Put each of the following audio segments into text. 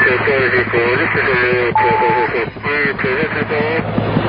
Thank you.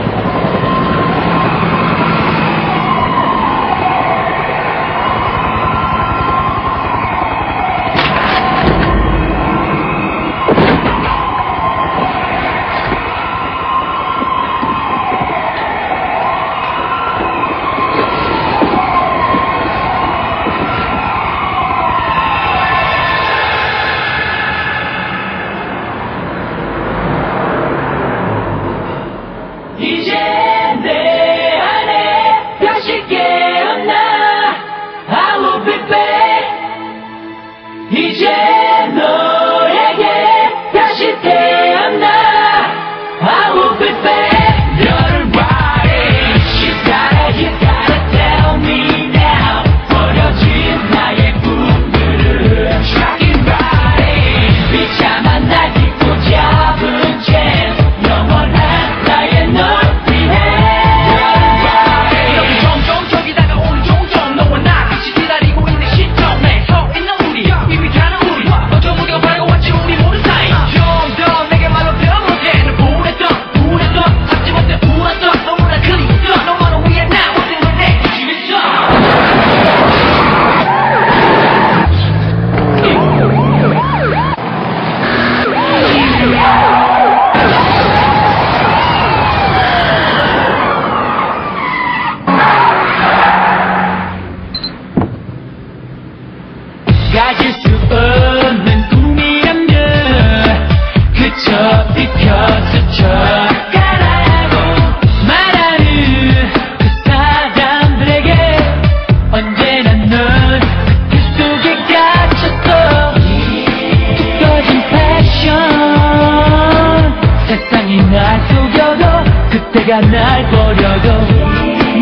내가 날 버려도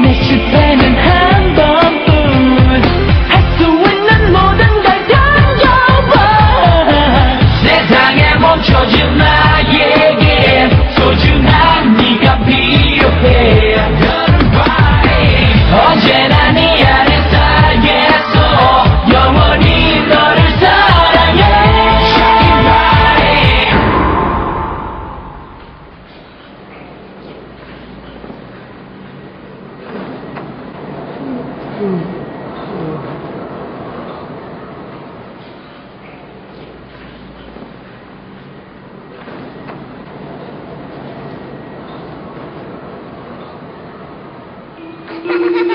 내 실패는 한 번뿐. 할 수 있는 모든 걸 던져봐. 세상에 멈춰지 마. Ha ha ha!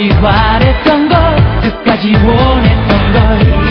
끝까지 원했던 것, 끝까지 원했던 걸.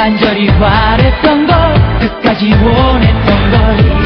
간절히 바랬던 걸 끝까지 원했던 걸.